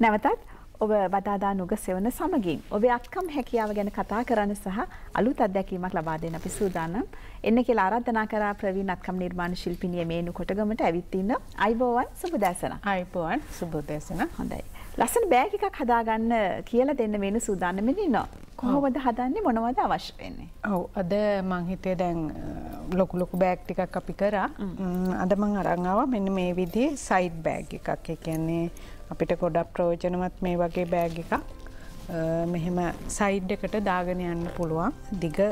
නැවතත් ඔබ බදාදා නුග සෙවන සමගින් ඔබේ අත්කම් හැකියාව ගැන කතා කරන්න සහ අලුත් අත්දැකීමක් ලබා දෙන්න අපි සූදානම්. එන්න කියලා ආරාධනා කරා ප්‍රවීණ අත්කම් නිර්මාණ ශිල්පිනිය මේනු කොටගමට ඇවිත් ඉන්න. අයිබෝවන් සුබ දැසන. අයිබෝවන් සුබ දැසන. හොඳයි. ලස්සන බෑග් එකක් හදාගන්න කියලා දෙන්න වෙන සූදානම්ෙන් ඉන්නවා. කොහොමද හදන්නේ මොනවද අවශ්‍ය වෙන්නේ? ඔව් අද මං හිතේ දැන් ලොකු ලොකු බෑග් ටිකක් අපි කරා. අද මං අරන් ආවා මෙන්න මේ විදිහේ සයිඩ් බෑග් එකක්. ඒ කියන්නේ අපිට ගොඩක් ප්‍රයෝජනවත් මේ වගේ බෑග් එකක්. මෙහෙම සයිඩ් එකට දාගෙන යන්න පුළුවන්. දිග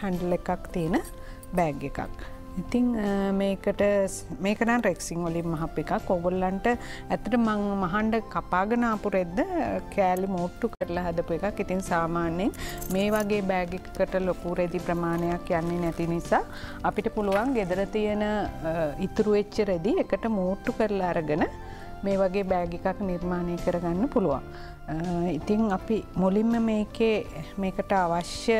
හැන්ඩල් එකක් තියෙන බෑග් එකක්. ඉතිං මේකට මේකනම් රෙක්සිං වලින් මහප එකක් ඔගොල්ලන්ට ඇතට මං මහන්ඩ කපාගනාපු රෙද්ද කෑලි මෝට්ටු කරලා හදපු එකක් ඉතින් සාමාන්‍යයෙන් මේ වගේ බෑගිකට ලොකු රෙදි ප්‍රමාණයක් යන්නේ නැති නිසා අපිට පුළුවන් ගෙදර තියෙන ඉතුරු වෙච්ච රෙදි එකට මෝට්ටු කරලා අරගෙන මේ වගේ බෑග එකක් නිර්මාණය කරගන්න පුළුවන්. ඉතිං අපි මුලින්ම මේකේ මේකට අවශ්‍ය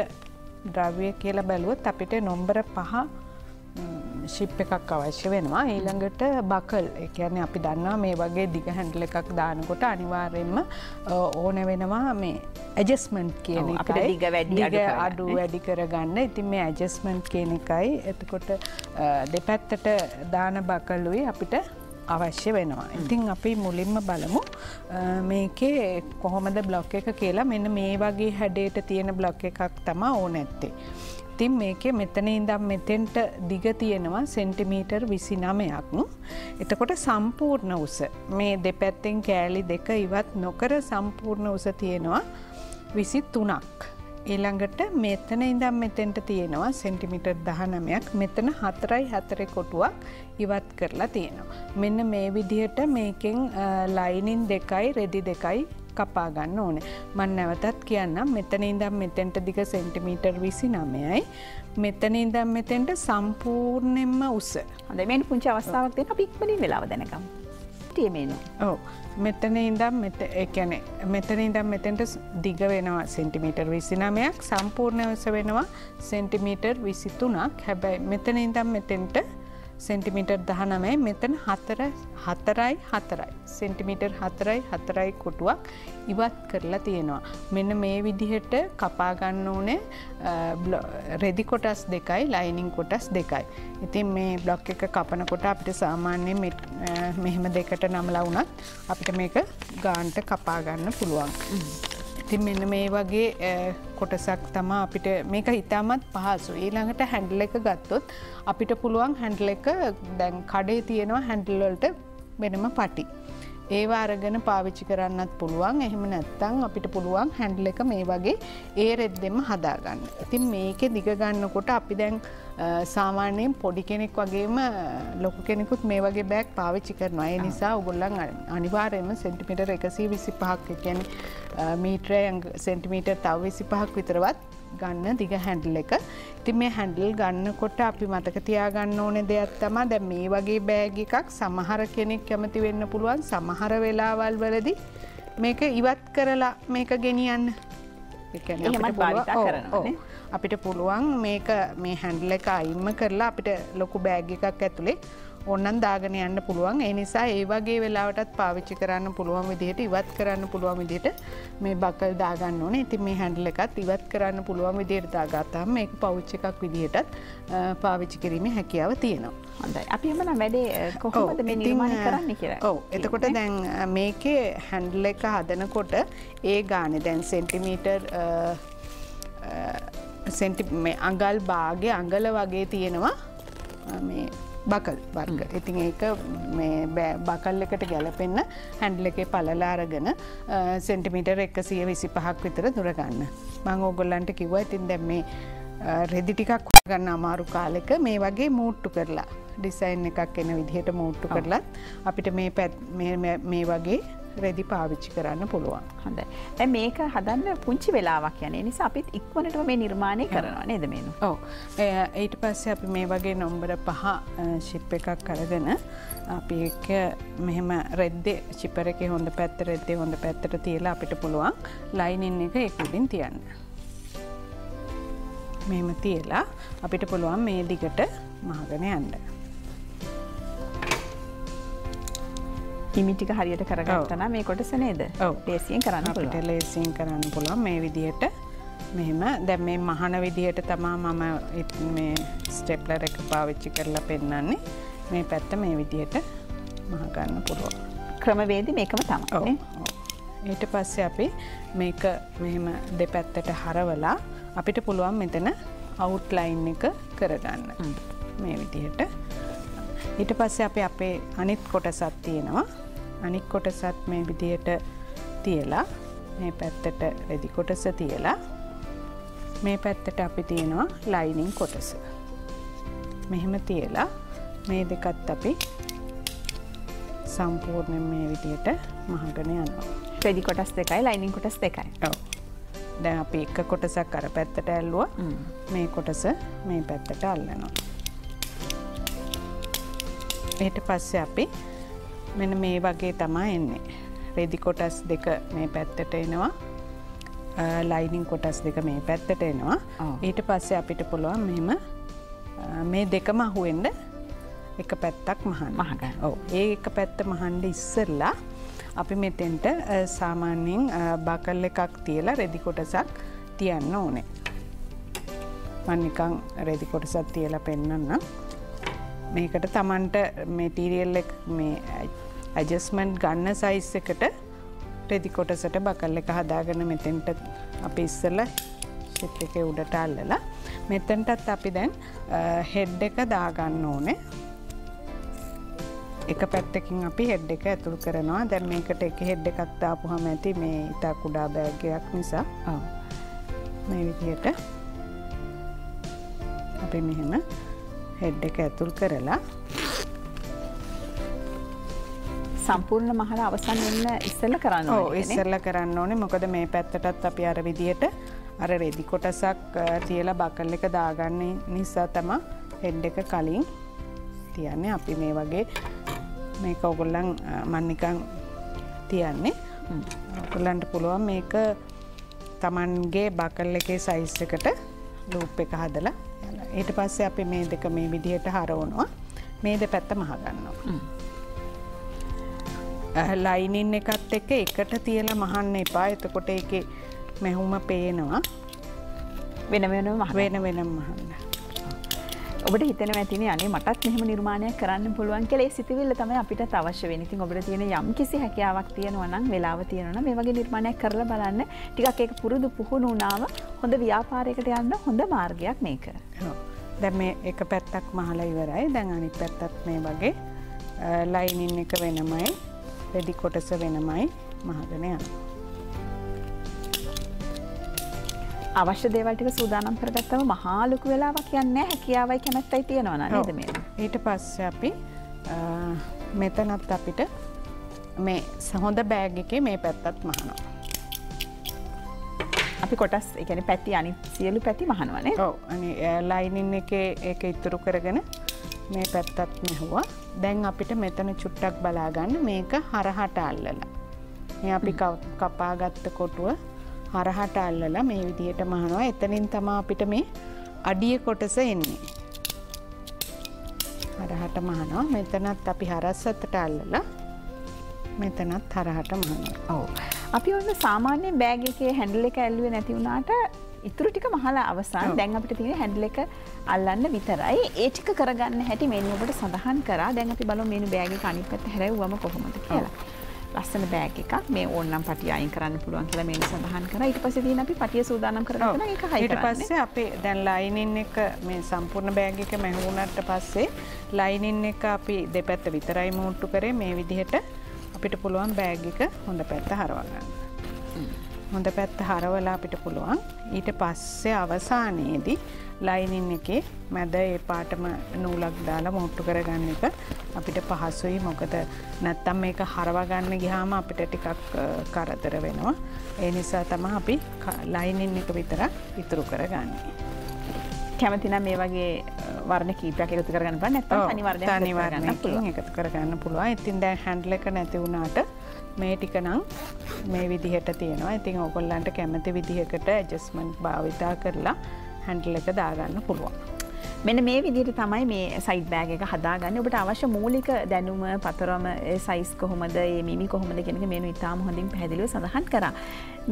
ද්‍රව්‍ය කියලා බැලුවත් අපිට නොම්බර පහ ශිප් එකක් අවශ්‍ය වෙනවා. ඊළඟට බකල් එකන අපි දන්නා මේ වගේ දිග හැන්ඩල එකක් දානකොට අනිවාර්යෙන්ම ඕන වෙනවා මේ ඇජස්මන්ට් කියන දිග වැඩි අඩු වැඩි කරගන්න. ඉතින් මේ ඇජස්මන්ට් කියන එකයි. එතකොට දෙපැත්තට දාන බකල්ලුයි අපිට අවශ්‍ය වෙනවා. ඉතිං අපි මුලින්ම බලමු මේකේ කොහොමද බ්ලොක් එක කියලා මෙන්න මේ වගේ හැඩේට තියෙන බ්ලොක් එකක් තමා ඕ නැත්තේ. ඉතින් මේක මෙතන ඉදම් මෙතෙන්ට දිග තියෙනවා සෙන්ටිමීටර් විසි නමයක්. එතකොට සම්පූර්ණ උස මේ දෙපැත්තෙන් කෑලි දෙක ඉවත් නොකර සම්පූර්ණ උස තියෙනවා විසි තුනක්. ඊළඟට මෙතන ඉදම් මෙතෙන්ට තියෙනවා සෙන්ටිමිටර් දහනමයක් මෙතන හතරයි හතරෙ කොටුවක් ඉවත් කරලා තියෙනවා. මෙන්න මේ විදිහට මේකෙන් ලයිනින් දෙකයි රෙදි දෙකයි කපා ගන්න ඕන. මන් නැවතත් කියන්නම් මෙතන ඉදම් මෙතෙන්ට දිග සෙන්ටිමීටර් විසි නමයයි. මෙතන ඉදම් මෙතෙන්ට සම්පූර්ණයෙන්ම උස. හොඳ මෙන් පුංචි අවස්ථාවක් දෙන පික්මනින් වෙලාව දැනකම්. ටියමේනු. ඕ මෙතන ඉදම් එකැනෙ මෙතන ඉදම් මෙතෙන්ට දිග වෙනවා සෙන්ටිමීටර් විසිනමයක් සම්පූර්ණය උස වෙනවා සෙන්ටිමීටර් විසිතුනක් හැබැයි මෙතන ඉදම් මෙතෙන්ට සෙන්ටිමිටර් දහනමයි මෙතන හතර හතරයි හතරයි. සෙන්ටිමිටර් හතරයි හතරයි කොටුවක් ඉවත් කරලා තියෙනවා. මෙන්න මේ විදිහට කපාගන්න ඕනේ රෙදි කොටස් දෙකයි ලයිනිං කොටස් දෙකයි. ඉතින් මේ බ්ලොක් එක කපනකොට අපිට සාමාන්‍යයෙන් මෙහෙම දෙකට නමලා වුනත් අපිට මේක ගාන්ට කපාගන්න පුළුවන්. ඉතින් මෙන්න මේ වගේ කොටසක් තමා අපිට මේක ඉතාමත් පහසු ඊළඟට හැන්ඩල එක ගත්තොත් අපිට පුළුවන් හැන්ඩල එක දැන් කඩේ තියෙනවා හැන්ඩල්වල්ට වෙනම පටි. ඒවා අරගෙන පාවිච්චි කරන්නත් පුළුවන් එහෙම නැත්තං අපිට පුළුවන් හැන්ඩල එක මේ වගේ ඒ රෙද්දෙම හදාගන්න. ඉතින් මේක දිගගන්නකොට අපි දැන් සාමාන්‍යයෙන් පොඩි කෙනෙක් වගේම ලොකු කෙනෙකුත් මේ වගේ බෑක් පාවිච්චි කරනවා. ඒ නිසා උගොල්ලන් අනිවාරයම සෙන්ටිමිටර් එකසී විසි පහක් ගැන මීට්‍රය සෙන්ටිමීටර් තව විසි පහක් විතරවත් ගන්න දිග හැන්ඩල් එක. ති මේ හැන්ඩල් ගන්න කොට අපි මතක තියාගන්න ඕන දෙයක් තම දැ මේ වගේ බෑග එකක් සමහර කෙනෙක් කැමති වෙන්න පුළුවන් සමහර වෙලාවල් වලදි මේක ඉවත් කරලා මේක ගෙනියන්න අපිට පුළුවන් මේක මේ හැන්ඩල එක අයිම්ම කරලා අපිට ලොකු බෑග් එකක් ඇතුළේ ඔන්නන් දාගෙන යන්න පුළුවන්. ඒ නිසා ඒ වගේ වෙලාවටත් පාවිච්චි කරන්න පුළුවන් විදිහට ඉවත් කරන්න පුළුවන් විදිහට මේ බකල් දාගන්න ඕන. ඉතින් මේ හැන්ඩල එකත් ඉවත් කරන්න පුළුවන් විදිහයට දාගත්තම් මේ පෞච්ච එකක් විදිහටත් පාවිච්චි කිරීම හැකියාව තියෙනවා. හොඳයි. අපි එමන වැඩේ කොහොමද මේ නිර්මාණය කරන්න කියලා. ඔව්. එතකොට දැන් මේකේ හැන්ඩල එක හදනකොට ඒ ගානෙ දැන් සෙන්ටිමීටර් සෙන්ටි අඟල් බාගේ අඟල වගේ තියෙනවා බකල් වර්ග. ඉතින් ඒක බකල් එකට ගැලපෙන්න හැන්ඩල එකේ පලලාරගෙන සෙන්ටිමිටර් එක සිය විසි පහක් විතර දුරගන්න. මං ඕගොල්ලන්ට කිව්ව ඉතින් දැම් මේ රෙදි ටිකක් ගන්න අමාරු කාලෙක මේ වගේ මූට්ටු කරලා ඩිසයින් එකක් එන විදිහට මූට්ටු කරලත් අපිට මේ පැත් මේ වගේ රෙදි පාවිච්චි කරන්න පුළුවන්. හොඳ ඇ මේක හදන්න පුංචි වෙලාවක් යන නිසා අපිත් ඉක්වනට මේ නිර්මාණය කරනවා නේද මේනු? ඕ ඊට පස්සේ අපි මේ වගේ නොම්බර පහ ශිප් එකක් කරගෙන අපි එක මෙහෙම රෙද්දේ චිපර එක හොඳ පැත්ත රෙද්දේ හොඳ පැත්තට තියලා අපිට පුළුවන් ලයිනින් එක එකුඩින් තියන්න. මෙම තියලා අපිට පුළුවන් මේ දිගට මහගෙන යන්න. හිමිටික හරියට කරගත්තන මේ කොටස නේද. ලේසියෙන් කරන්න අපිට. ලේසින් කරන්න පුළුවන් මේ විදිහට. මෙහෙම දැම් මේ මහන විදිහට තමා මම මේ ස්ටෙප්ලර එක පාවිච්චි කරලා පෙන්නන්නේ. මේ පැත්ත මේ විදිහට මහගන්න පුළුවන්. ක්‍රමවේද මේකම තමයි. ඊට පස්සේ අපි මේක මෙහෙම දෙපැත්තට හරවලා අපිට පුළුවන් මෙතන අවුට්ලයින් එක කරගන්න. මේ විදිහට. ඊට පස්සේ අපි අපේ අනිත් කොටසත් තියෙනවා අනික් කොටසත් මේ විදිහට තියලා මේ පැත්තට රෙදි කොටස තියලා මේ පැත්තට අපි තියෙනවා ලයිනිං කොටස. මෙහෙම තියලා මේ දෙකත් අපි සම්පූර්ණයෙන් මේ විදියට මහගන යනවා. ප්‍රදි කොටස් දෙකයි ලයිනින් කොටස් දෙකයි. ඔව්. දැන් අපි එක කොටසක් අර පැත්තට ඇල්ලුව. මේ කොටස මේ පැත්තට අල්ලනවා. ඊට පස්සේ අපි මෙන මේ වගේ තමා එන්නේ. රෙදි කොටස් දෙක මේ පැත්තට එනවා. ලයිනිං කොටස් දෙක මේ පැත්තට එනවා. ඊට පස්සේ අපිට පුළුවන් මෙම මේ දෙකම අහුවෙන්ඩ එක පැත්තක් මහන් මහගන්න. ඕ ඒ එක පැත්ත මහන්ඩ ඉස්සරලා අපි මෙතෙන්ට අ, බකල් එකක් තියලා රෙදි කොටසක් තියන්න ඕනේ. මන්නිකං රෙදි කොටසත් තියලා පෙන්න්න මේකට තමන්ට මෙටීරියල් මේ ඇජස්මන්් ගන්න සයිස් එකට රෙදි කොටසට බකල් එක හදාගන මෙතෙන්ට අපි ඉස්සල ශිප් එක උඩට අල්ලලා මෙතැන්ටත් අපි දැන් හෙඩ් එක දාගන්න ඕනේ. එක පැත්තකින් අපි හෙඩ් එක ඇතුල් කරනවා. දැන් මේකට එක හෙඩ් එකක් දාපුහම ඇති මේ ඉතා කුඩා බෑගයක් නිසා. මේ විදියට අපි මෙහෙම හෙඩ් එක ඇතුල් කරලා සම්පූර්ණ මහල අවසන් වෙන්න ඉස්සල්ල කරන්න? ඉස්සල්ල කරන්න ඕනේ මොකද මේ පැත්තටත් අපි අර විදියට අර රෙදි කොටසක් තියලා බකල් එක දාගන්න නිසා තම හෙඩ් එක කලින් තියන්නේ අපි මේ වගේ මේක ඔගොල්ලන් අ, මන්නිකං තියන්නේ ඔගොල්ලන්ට පුළුවන් මේක තමන්ගේ බකල් එකේ සයිස් එකට ලූප් එක හදලා. ඊට පස්සේ අපි මේ දෙක මේ විදිහට හරවනවා. මේ දෙ පැත්ත මහගන්නවා. ලයිනින් එකත් එක එකට තියලා මහන්න එපා. එතකොට එක මෙහුම පේනවා. වෙන මහ වෙන වෙනම් මහන්න. ඔබට හිතන ඇතින අනේ මටත් මෙහම නිර්මාණයක් කරන්න පුළුවන් කලේ සිතිවිල්ල තම අපිට අවශ්‍ය වෙනතින් ඔබට තියෙන යම් කිසි හැකියාවක් තියෙනවනම් වෙලාව තියෙනන මේ වගේ නිර්මාණයක් කරලා බලන්න. ටිකක් එක පුරුදු පුහුණු වනාව හොඳ ව්‍යාපාරයකට යන්න හොඳ මාර්ගයක් මේක. දැ මේ එක පැත්තක් මහලා ඉවරයි. දැන් අනි පැත්තත් මේ වගේ ලයිනින් එක වෙනමයි රෙදි කොටස වෙනමයි මහගන අවශ්‍ය දේවල්ටික සූදානම් කරගත්තම මහාලුක වෙලාවක් යන්න හැකියාවයි කැමැත්තයි තියෙනවා නේද මේ. ඊට පස්ස අපි මෙතනත් අපිට මේ සහොඳ බෑග් එකේ මේ පැත්තත් මහනවා. අපි කොටස් එකන පැති අනි සියලු පැති මහනවනේ ලයිනින් එක ඒක ඉතුරු කරගෙන මේ පැත්තත් මෙහුවා. දැන් අපිට මෙතන චුට්ටක් බලාගන්න. මේක හරහට අල්ලලා. මේ අපි කපාගත්ත කොටුව හරහට අල්ලලා මේ විදිහට මහනවා එතනින් තමා අපිට මේ අඩිය කොටස එන්නේ. හරහට මහනවා මෙතනත් අපි හරස්සතට අල්ලලා මෙතනත් හරහට මහනවා ඔව. අපි ඔන්න සාමාන්‍ය බෑග එකේ හැඩල එක ඇල්ලුව නැති වුණාට ඉතුරු ටික මහලා අවසාන. දැන් අපිට තියෙන හැඩල එක අල්ලන්න විතරයි. ඒටික කරගන්න හැටි මෙන්න ඔබට සඳහන් කර. දැන් අපි බල මෙනු බෑග අනි පැත් හැරවම කොහොමද කියලා. ලස්සන බෑග එකක්. මේ ඕන්නම් පටිය අයින් කරන්න පුළුවන් කියලා මේ සඳහන් කර. ඊට පස්සේ තියෙන අපි පටිය සූදානම් කරගන්න එක හයි ඊට පස්සේ අපේ දැන් ලයිනින් එක මේ සම්පූර්ණ බෑග එක මැහුණට පස්සේ ලයිනින් එක අපි දෙපැත්ත විතරයි මූට්ටු කරේ. මේ විදිහට අපිට පුළුවන් බෑග එක හොඳ පැත්ත හරවගන්න. හොඳ පැත්ත හරවලා අපිට පුළුවන්. ඊට පස්සේ අවසානයේදී ලයිනින් එකේ මැද ඒ පාටම නූලක් දාලා මුට්ටු කරගන්න එක. අපිට පහසුයි. මොකද නැත්තම් මේක හරවගන්න ගිහාම අපිට ටිකක් කරදර වෙනවා. ඒ නිසා තම අපි ලයිනින් එක විතර ඉතුරු කරගන්නේ. කැමතිනම් මේ වගේ වර්ණ කීපයක් එකතු කරගන්න බ. නැත අනිවර්ණය ගන්න අනිවර්ණයකින් පුළුවන්. එකතු කරගන්න පුළුවන්. ඉතින් දැන් හැන්ඩල එක නැති වුණාට මේ ටිකනං මේ විදිහට තියෙනවා. ඉතින් ඔකොල්ලන්ට කැමති විදිහකට ඇජස්මන්් භාවිතා කරලා හැන්ඩල එක දාගන්න පුළුවන්. මෙන්න මේ විදිහට තමයි මේ සයිඩ් බෑග එක හදාගන්න. ඔබට අවශ්‍ය මූලික දැනුම පතරම සයිස් කොහොමද ඒ මිමි කොහොමද කෙනෙක මේනු ඉතාම හොඳින් පැදිලිව සඳහන් කර.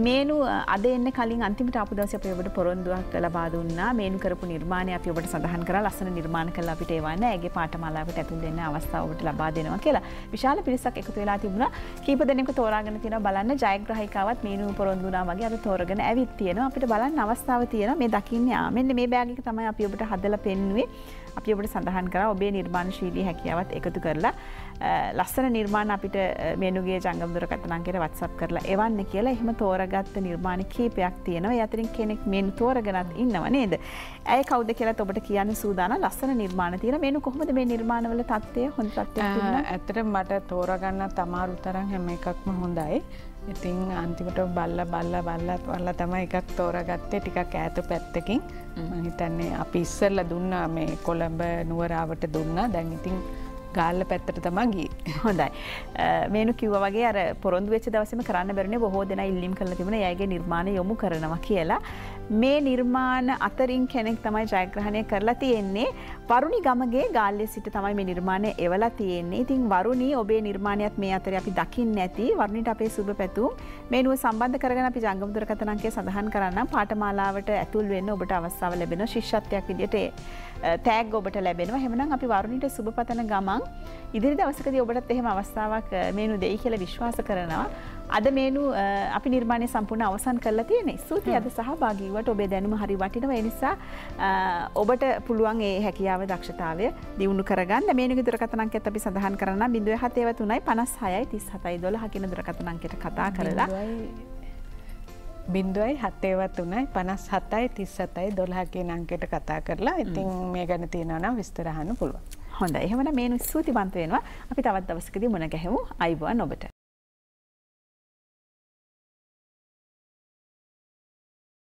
මේනු අද එන්න කලින් අන්තිමට අපදවස අප ඔබට පොරොන්දුවක් ලබා දුන්නා. මේනු කරපු නිර්මාණය අපි ඔබට සඳහන් කර. ලස්සන නිර්මාණ කල අපිට ඒවන්න ඇගේ පාටමලාවට ඇතුල් දෙන්න අවස්ථාවට ලබා දෙනවා කියලා. විශාල පිරිසක් එකතු වෙලා තිබුණ. කීප දෙනෙක තෝරාගෙන තියෙන බලන්න ජයග්‍රහිකාවත් මේනු පොරොන්දුනා වගේ. අද තෝරගෙන ඇවිත් තියෙන අපිට බලන්න අවස්ථාව තියෙන මේ දකින්න මෙන්න මේ බෑගික තමයි අපි ඔබට හදල පෙන්නුවේ. අපි ඔබට සඳහන් කර ඔබේ නිර්මාණශීලී හැකියාවත් එකතු කරලා ලස්සන නිර්මාණ අපිට මෙනුගේ ජංගම්දුර කතනන්ගෙට වත්සප් කරලා එවන්න කියලා එහම තෝරගත්ත නිර්මාණ කීපයක් තියෙනවා. යතරින් කෙනෙක් මෙන් තෝරගෙනත් ඉන්නව නේද. ඇය කවද කියලා ඔබට කියන්න සූදාන ලස්සන නිර්මාණ තියෙන මෙනු කොහොමද මේ නිර්මාණවල තත්වය හොඳ ඇතට මට තෝරගන්න තමාරු තරම් හැම එකක්ම හොඳයි. ඉතිං අන්තිමට බල්ල බල්ල බල්ලත් වල්ල තමයි එකක් තෝරගත්තේ ටිකක් ඇත පැත්තකින්. හිතන්නේ අපි ඉස්සල්ල දුන්න මේ කොළඹ නුවරාවට දුන්න. දැන් ඉතින් ගාල්ල පැත්තට තමන්ගේ හොඳයි. මේනු කිව වගේ අර පොරොන්දු වෙච දවසම කරන්න බැරන බොහෝ දෙන ඉල්ලිම් කල තිබුණ. යගේ නිර්මාණ යොමු කරනවා කියලා. මේ නිර්මාණ අතරින් කෙනෙක් තමයි ජයග්‍රහණය කරලා තියෙන්නේ වරුණි ගමගේ ගාල්ලෙ සිට තමයි මේ නිර්මාණය එවලා තියෙන්නේ. ඉතින් වරුණි ඔබේ නිර්මාණයත් මේ අතර අපි දකිින් නැති. වරුණිට අපේ සුභ පැතුම්. මේනුව සම්බන්ධ කරගෙන අපි ජංගමුදුරකතනන්ගේ සඳහන් කරන්න පාටමාලාවට ඇතුල් වෙන්න ඔබට අවස්ථාව ලැබෙන ශිෂ්‍යත්වයක් විදිට තෑග් ඔබට ලැබෙනවා. හෙමනම් අපි වරුණිට සුභ පතන ගමන් ඉදිරි දවසකද ඔබටත් එහෙම අවස්ථාවක් මේනු දෙයි කියල විශ්වාස කරනවා. අද මේනු අපි නිර්මාණය සම්පූර්ණ අවසන් කරලා තියෙන ස්තුති අද සහභාගීවට ඔබේ දැනුම හරි වටිනව. නිසා ඔබට පුළුවන් ඒ හැකියාව දක්ෂතාවය දියුණු කරගන්න. මේනක දුරකතනක් ඇත අපි සඳහන් කරන්න බිඳුව හතේව තුනයි පනස් හයයි තිස් හතයි දොල හකින දුරකතනන්කට කතා කරලා. බින්දුවයි හත්තේවත් වනයි පනස් හතයි තිස් සතයි දොල්හගේ නංකෙට කතා කරලා. ඉතින් මේ ගැන තියෙනවනම් විස්තරහන්න පුළුවන්. හොඳ එහමන මේ ස්තුතිවන්ත වෙනවා. අපි තවත් දවසකද මුණ ගැහෙමු. අයිබුවන් ඔබට.